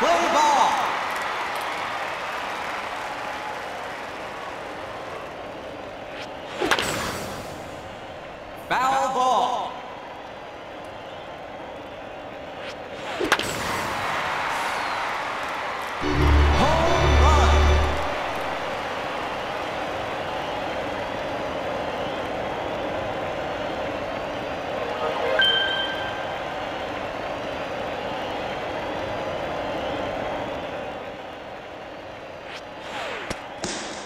Play ball.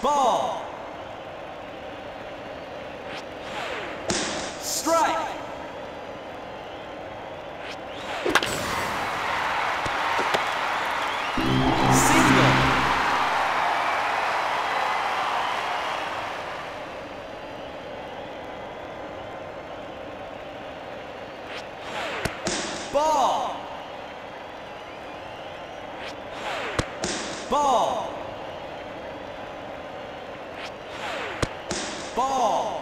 Ball. Strike. Single. Ball. Ball. Ball.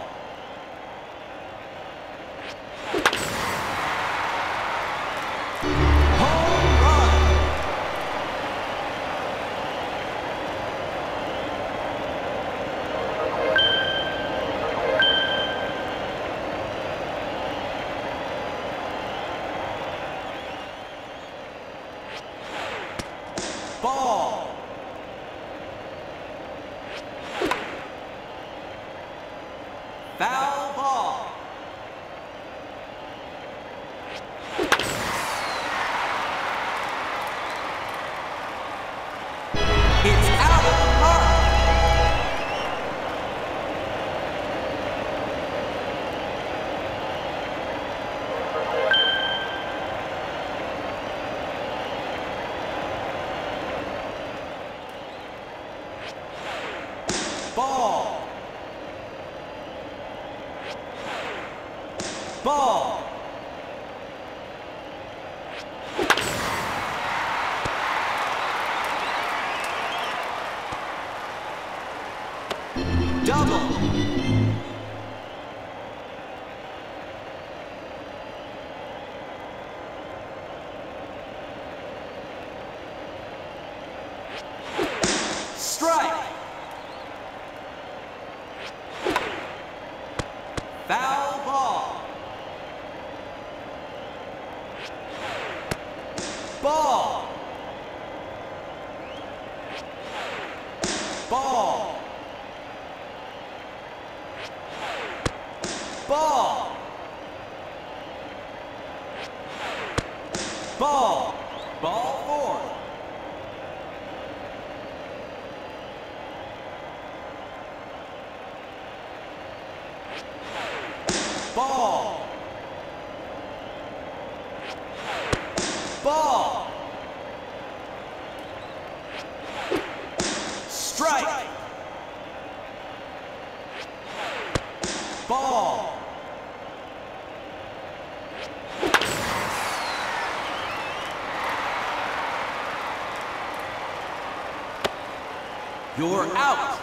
Ball. Double. Strike. Foul ball. Ball. Ball. Ball. Ball. Ball four. Ball. Ball. Strike. Ball. You're out.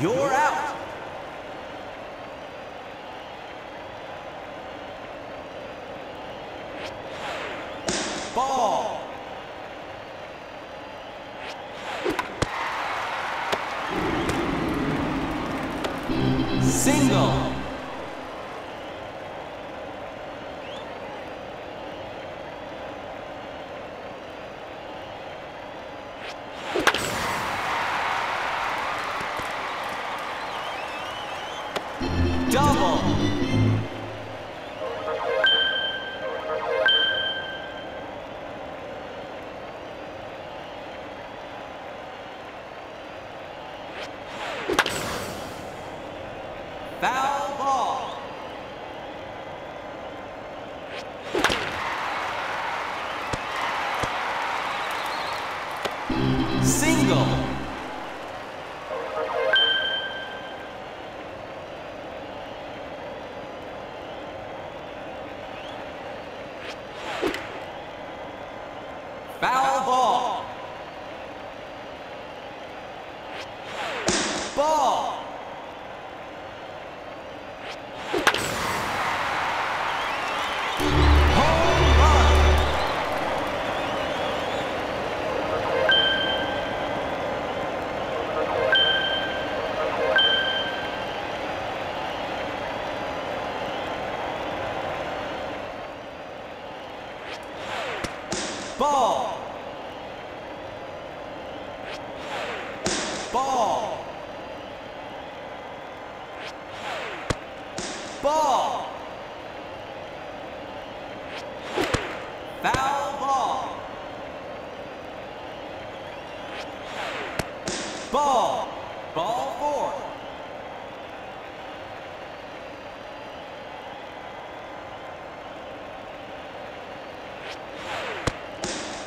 You're out. Ball. Single. Foul ball. Single. Foul ball. Ball. Ball. Ball. Ball. Foul ball. Ball. Ball four.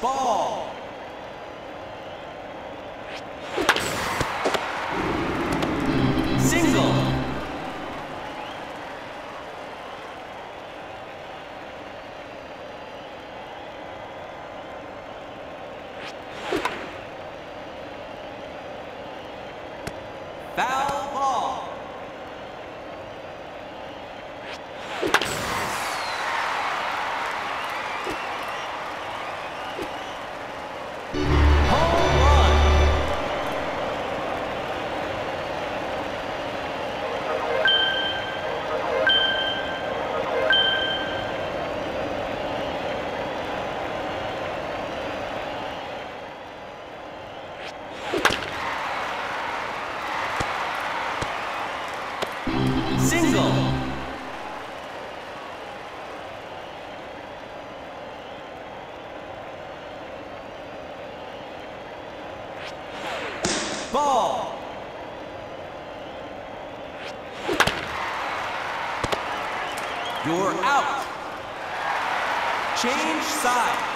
Ball. Single. Foul Single. Ball. You're out. Change sides.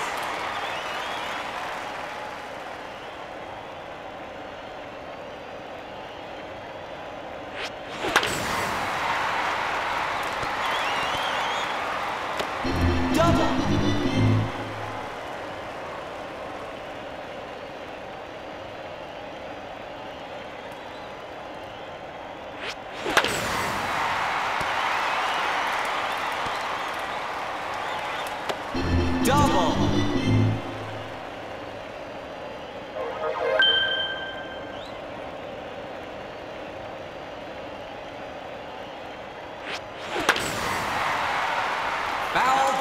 Double. Foul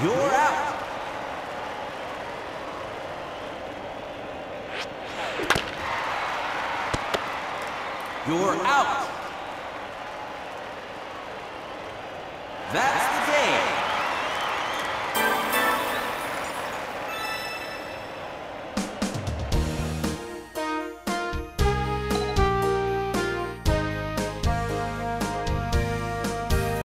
You're out. You're out. That's.